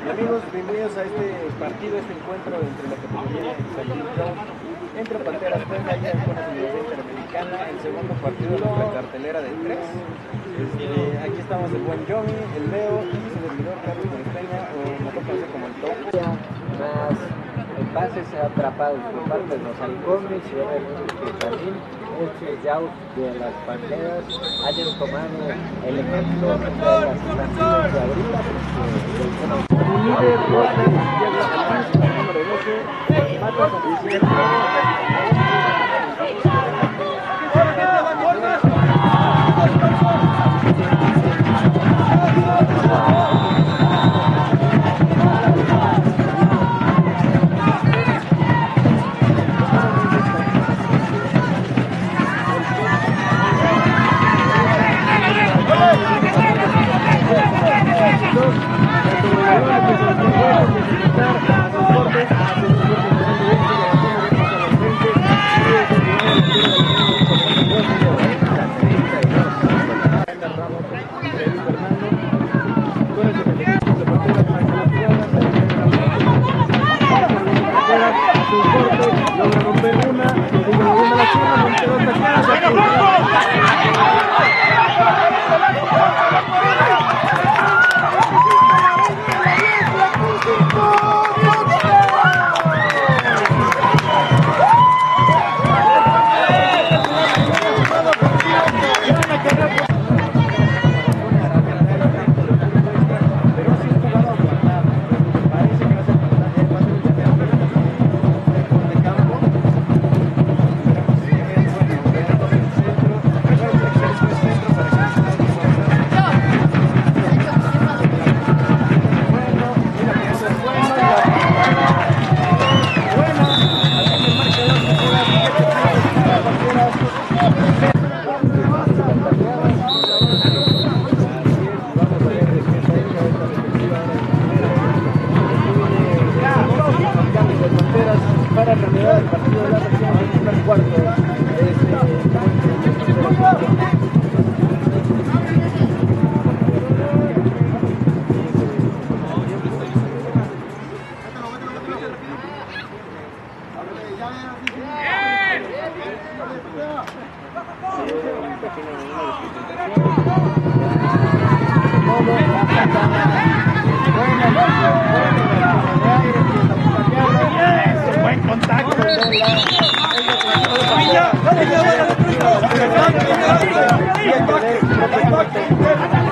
Amigos, bienvenidos a este partido, este encuentro entre la categoría infantil entre Panteras Puebla y Universidad Interamericana, el segundo partido de la cartelera de tres. Este, aquí estamos el buen Yomi, el Leo y su servidor Carlos Peña, o mejor como el Topo. Más pases atrapados por parte de los halcones y obviamente que también estos yaus de las panteras hayan tomado el ejemplo de las infantiles de ahorita porque Su líder, Rosa, izquierda, el número 12, Mata San El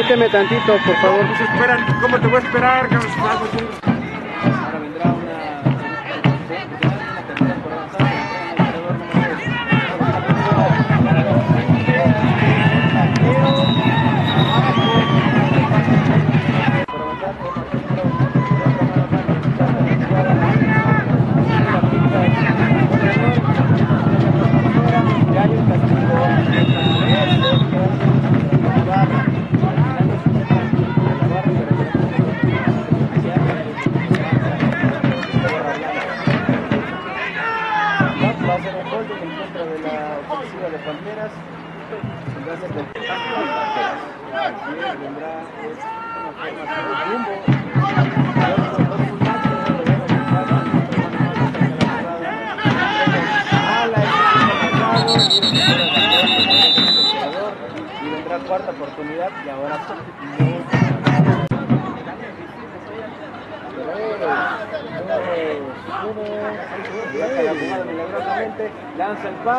Permíteme tantito, por favor. Pues ¿cómo te voy a esperar? cabrón?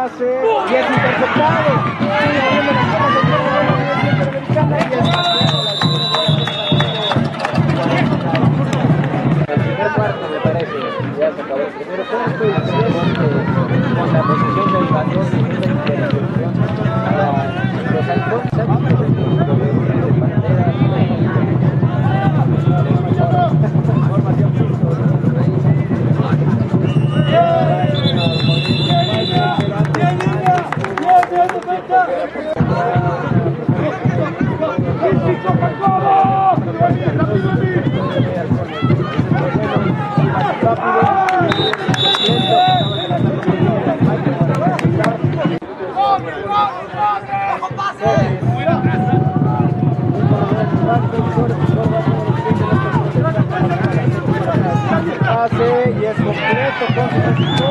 Y es interceptado. El primer cuarto me parece, ya se acabó el primer cuarto y con la posición del balón y la intercepción para los halcones pase y es completo con su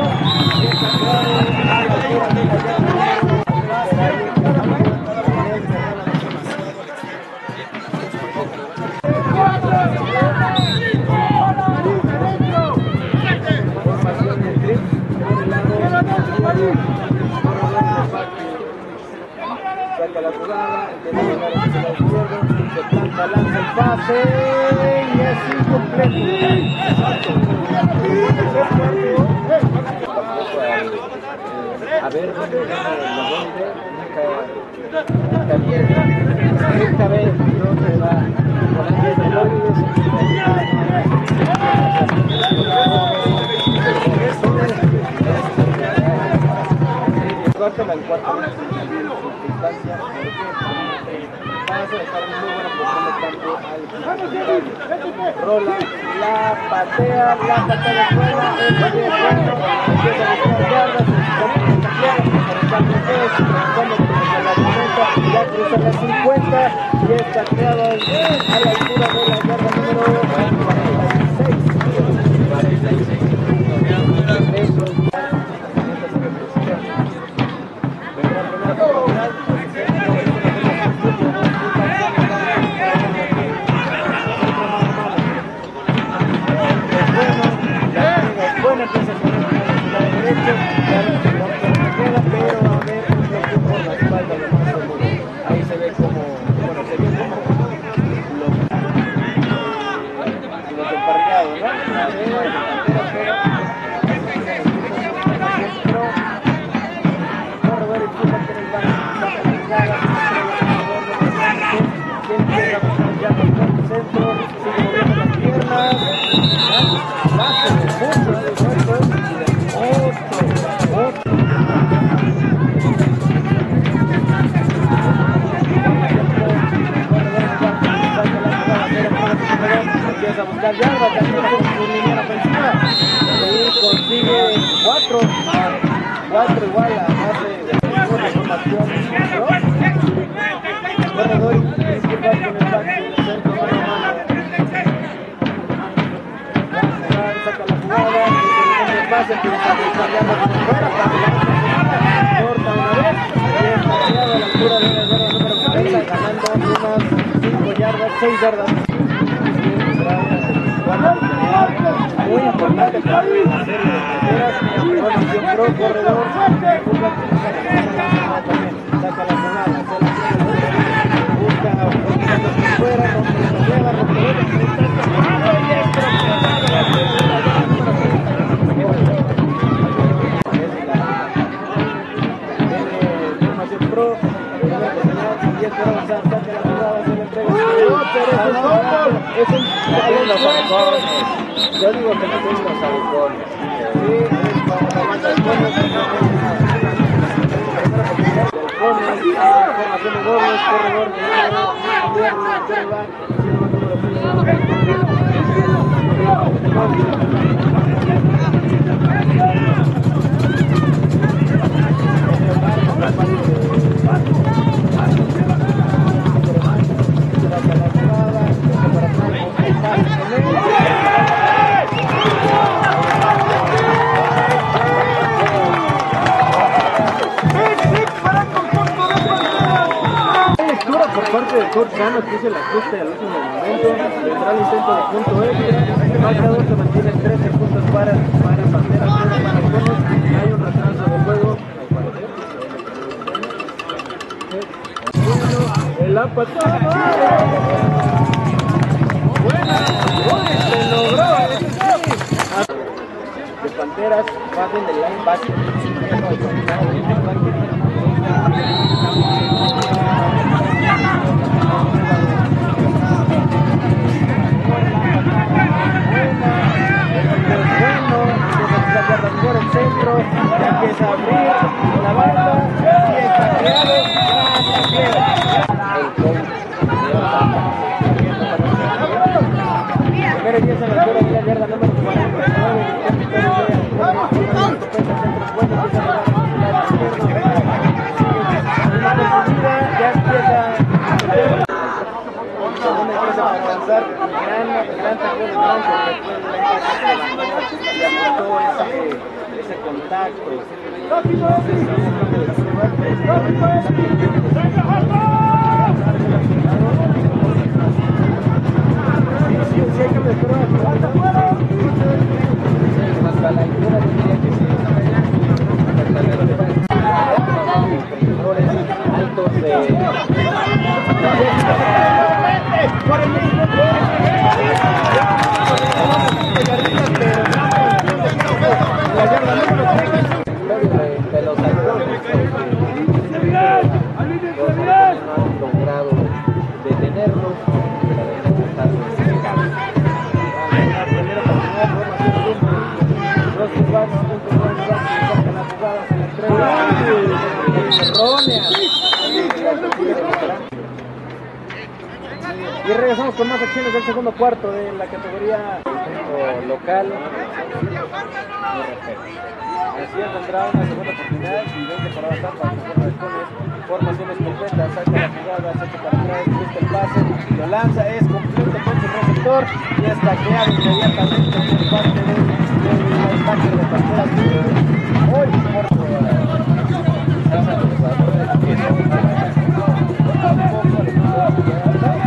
La jugada, intenta llegar hacia el lado izquierdo, se planta, lanza el pase y es incompleto. a ver dónde la nunca esta vez no se va. Con Corten de circunstancia pasa a estar en muy buena posición de la patea, la patea el a buscar yardas, comienza a cambiar, arrancando el pez, transitando por la 40, ya cruza las 50 y es a la altura de la número 46. Hace los halcones. Yo digo que no tienen los halcones. Sí, coach Gano que hizo el ajuste al último momento. Vendrá el intento de punto. El marcador se mantiene en 13 puntos para, para Panteras, 0 para. Hay un retraso de juego, el la patada. Buena, se logró. sí. De Panteras, bajen del linebacker. Por el centro, empieza a abrir gran, tackle de Blanco, que aportó ese, ese contacto. Sí, sí, hay que mejorar. Hasta la diría que sí. Hasta regresamos con más acciones del segundo cuarto de la categoría local. Así tendrá una segunda oportunidad y 20 para avanzar para los halcones. Formaciones completas, saca la jugada, saca atrás, busca el pase, lo lanza, es completo con su receptor y es tacleado inmediatamente por parte del linebacker de. Hoy por Y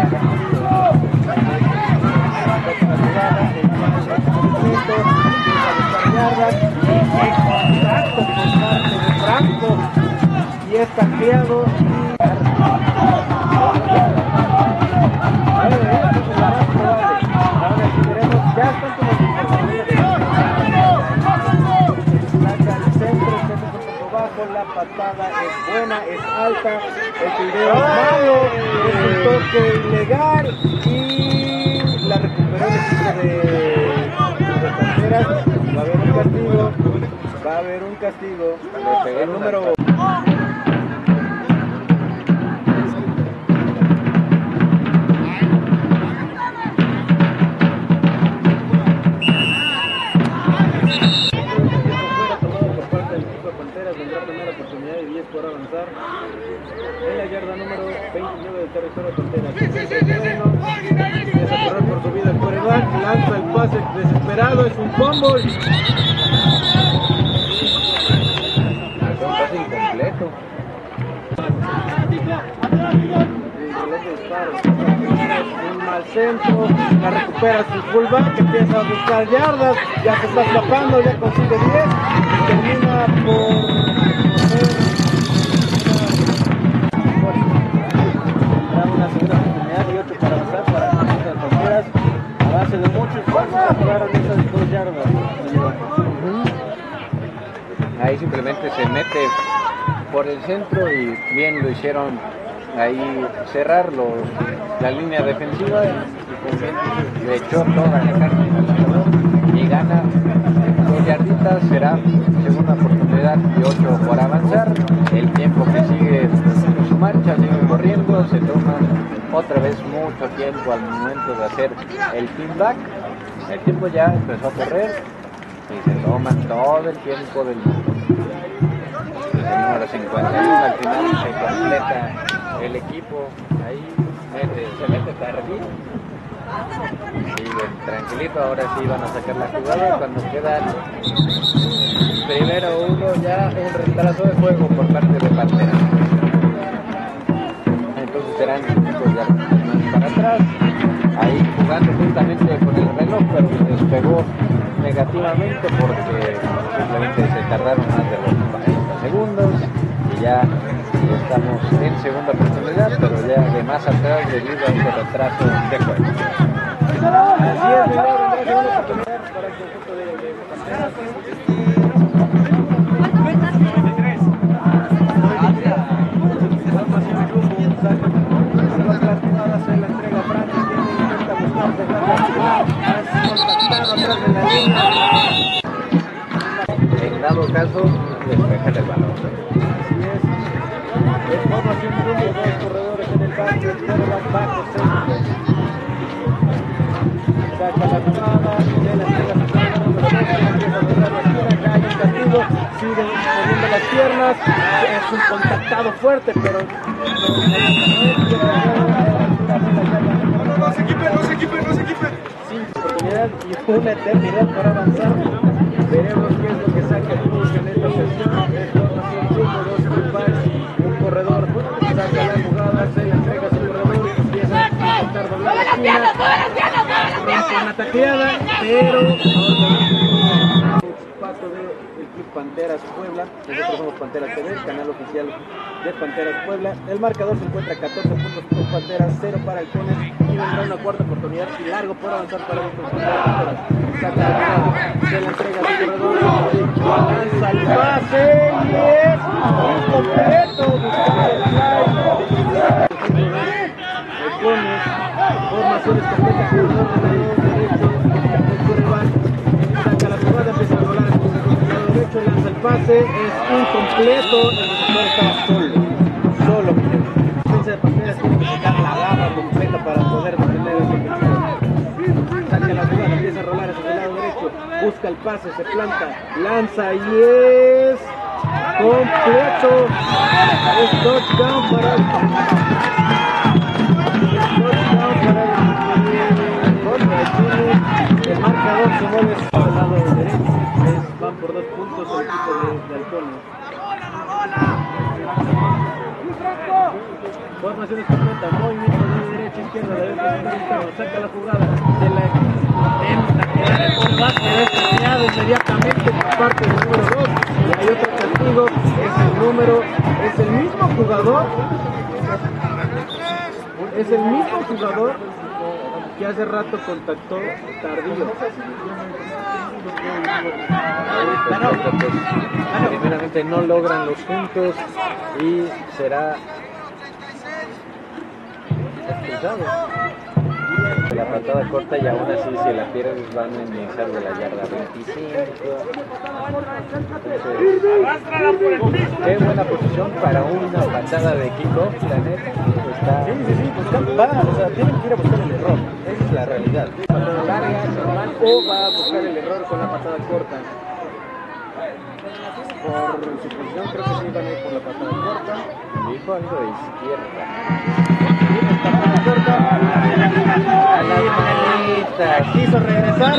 la patada es buena, es alta, el video es malo, es un toque ilegal y la recuperó el equipo de, de Panteras. Va a haber un castigo, va a haber un castigo. El número fumble. Incompleto. Un mal centro, la recupera su fullback, empieza a buscar yardas, ya se está escapando, ya consigue 10 y termina por Tendrá una segunda Ahí simplemente se mete por el centro y bien lo hicieron ahí cerrar la línea defensiva y le echó toda la carne y gana dos yarditas, será segunda oportunidad y ocho por avanzar. El tiempo que sigue su marcha, sigue corriendo, se toma otra vez mucho tiempo al momento de hacer el pin back. El tiempo ya empezó a correr y se toman todo el tiempo del mundo. Número 51 al final se completa el equipo. Ahí se mete tardío. Y tranquilito ahora sí van a sacar la jugada cuando quedan primero uno ya un retraso de juego por parte de Pantera. Entonces serán chicos ya para atrás ahí jugando justamente con el reloj pero se despegó negativamente porque simplemente se tardaron más de los 40 segundos y ya estamos en segunda oportunidad pero ya de más atrás debido a ese retraso de juego en dado caso despejar el balón Así es. En formación rumbo, dos corredores en el patio, el quarterback bajo. Saca la jugada, ya la entrega a su corredor número dos, que empieza la el castigo, sigue moviendo las piernas, es un contactado fuerte, pero No se equipen, no se equipen, no se equipen. Y una eternidad para avanzar. Veremos qué es lo que saca el Cruz en esta sesión. Un corredor, saca la jugada, se la entrega a su corredor y empieza a intentar doblar la esquina. Una tacleada, pero paso del Club Panteras Puebla. Nosotros somos Panteras TV, el canal oficial de Panteras Puebla. El marcador se encuentra 14 puntos Panteras, 0 para Halcones y vendrá una cuarta oportunidad y largo por avanzar para de Panteras. Saca se la entrega a su corredor, derecho, lanza el pase y es fly. Halcones, el quarterback saca la jugada, empieza a volar el derecho, el pase, es incompleto, para poder detener ese. Saca la jugada, empieza a rolar hacia el lado derecho, busca el pase, se planta, lanza y es completo. Es touchdown para el el marcador se mueve al lado derecho. Van por dos puntos el equipo de, de. Formaciones completas, movimiento de derecha izquierda, de derecha saca la jugada, se la intenta quedar el pero es inmediatamente por parte del número 2. Y hay otro castigo, es el número, es el mismo jugador, es el mismo jugador que hace rato contactó Tardío. Primeramente no logran los puntos y será expulsado. La patada corta y aún así si la pierdes van a iniciar de la yarda 25. Entonces, qué buena posición para una patada de kickoff, la neta. Está Sí, la realidad. Cuando larga, normal, o va a buscar el error con la patada corta. Por su posición, creo que sí van a ir por la patada corta. dijo algo de izquierda. Quiso regresar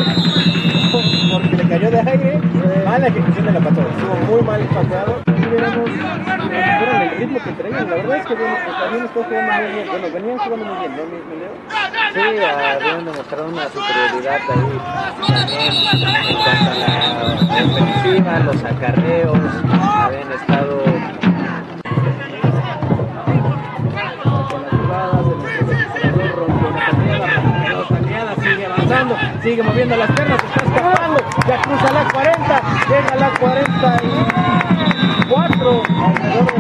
porque le cayó de aire. Mala ejecución de la patada. Estuvo muy mal pateado. Si viéramos fueran el ritmo que traían. La verdad es que bueno, pues también está jugando muy bien. Bueno, venían jugando muy bien, ¿no, mi, Leo? Sí, habían demostrado una superioridad ahí también en cuanto a la ofensiva, los acarreos, habían estado sigue avanzando, sigue moviendo las piernas, está escapando, ya cruza la 40, llega a la 44, Thank you.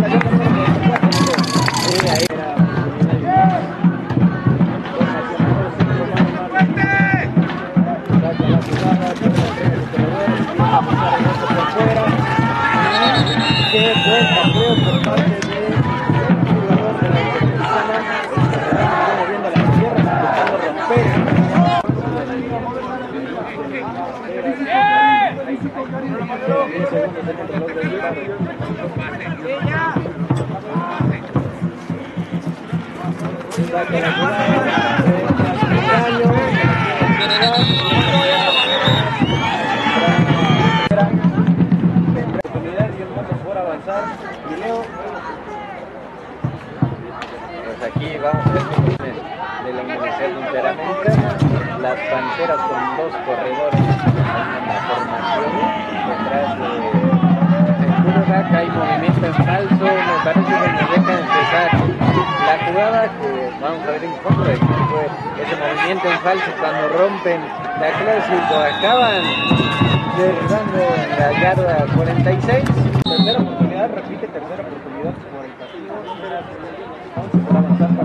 Aquí vamos a ver de la Universidad Interamericana, las Panteras con dos corredores. En la formación detrás de el quarterback, hay movimiento en falso, me parece que nos deja empezar jugada que vamos a ver en quién fue ese movimiento en falso cuando rompen la clásico, acaban derribando en la yarda 46 tercera oportunidad, repite tercera oportunidad por el para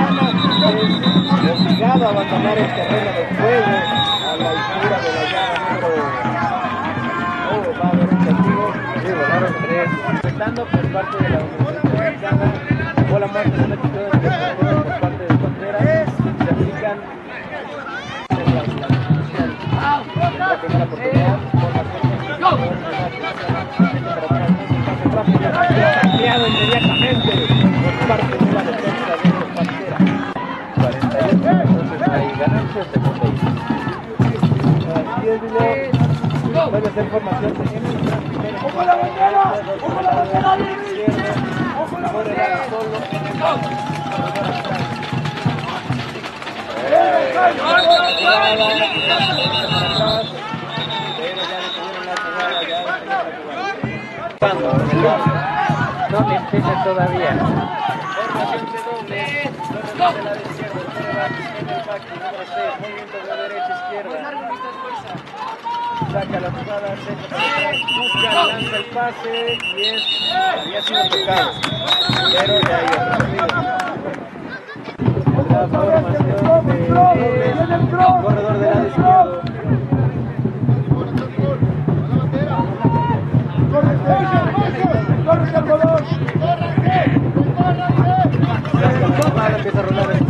abandonar el terreno de juego a la altura de la llave número. Oh, va a haber un castigo. Sí, volaron tres. Respetando por parte de la Mexicana, bola más de una Ser formación ¡Ojo la bandera! ¡Ojo la bandera! ¡Ojo la bandera! No le empieza todavía. Formación de doble, de la izquierda, coreback en el back, número 6, movimiento de derecha a izquierda. Saca la jugada, atrás, busca, lanza el pase y había sido tocado, pero ya hay otro. La formación de corredor del empieza a rolar el lado izquierdo,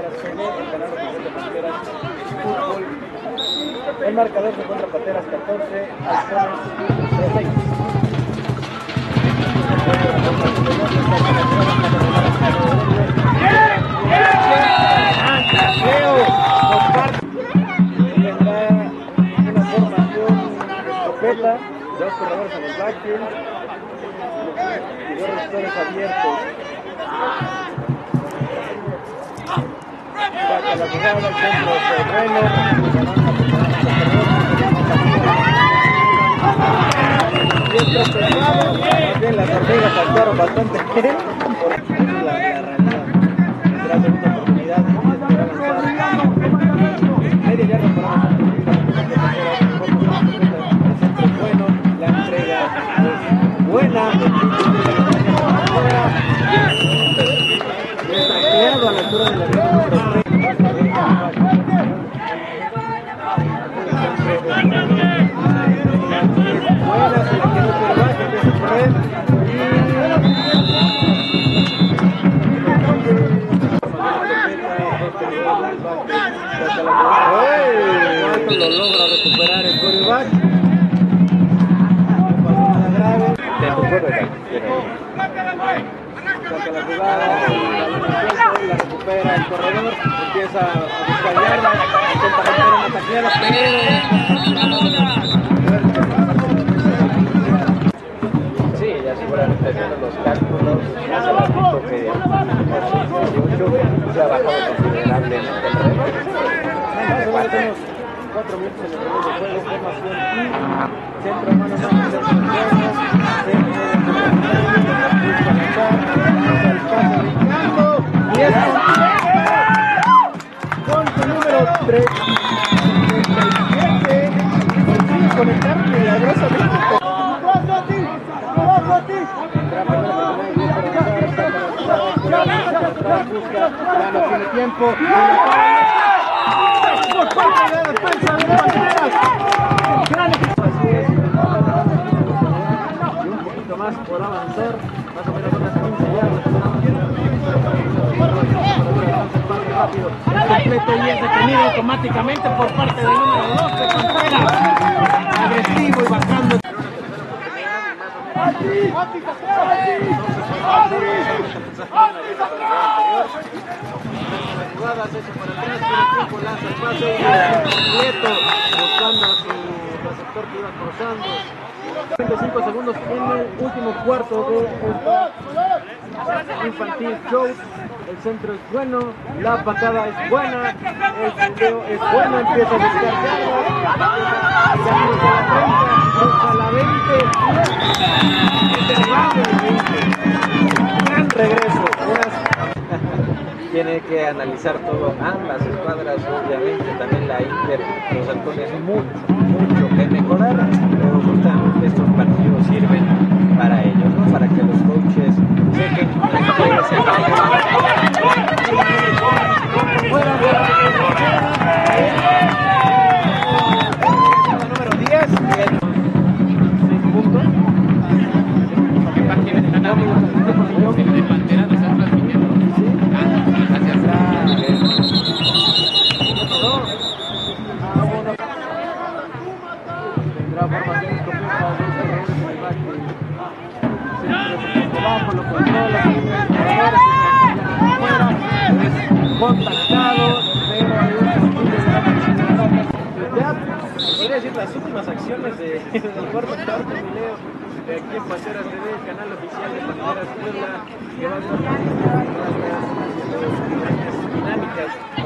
Panteras CD, el marcador se encuentra Panteras 14, Halcones 6. Creo, por parte tendrá una formación escopeta, dos corredores en el backfield receptores abiertos. Las hormigas saltaron bastante bien, Lo logra recuperar el quarterback. La recupera el corredor, empieza a buscar yardas, intenta romper una Sí, ya seguramente haciendo los cálculos, se ha bajado considerablemente el reto. Más o menos unos 4 minutos de juego, formación centro mano centro centro de y con su número 3, 57, consigue conectar milagrosamente ya no tiene por avanzar. Más o menos unas 15 yardas. rápido. Es completo y es detenido automáticamente por parte del número 2 de. Agresivo y bajando. Jugadas hecho para atrás, tiene tiempo, lanza el pase y completo, buscando a su receptor que iba cruzando. 35 segundos en el último cuarto de esta infantil show. El centro es bueno, la patada es buena, el fildeo es bueno, empieza a buscar ya cruza la 30, cruza la 20, gran regreso, Tiene que analizar todo, ambas escuadras, obviamente, también la Inter, los halcones, mucho, mucho que mejorar, pero justamente estos partidos sirven para ellos, ¿no? Para que los coaches chequen pruebas guys.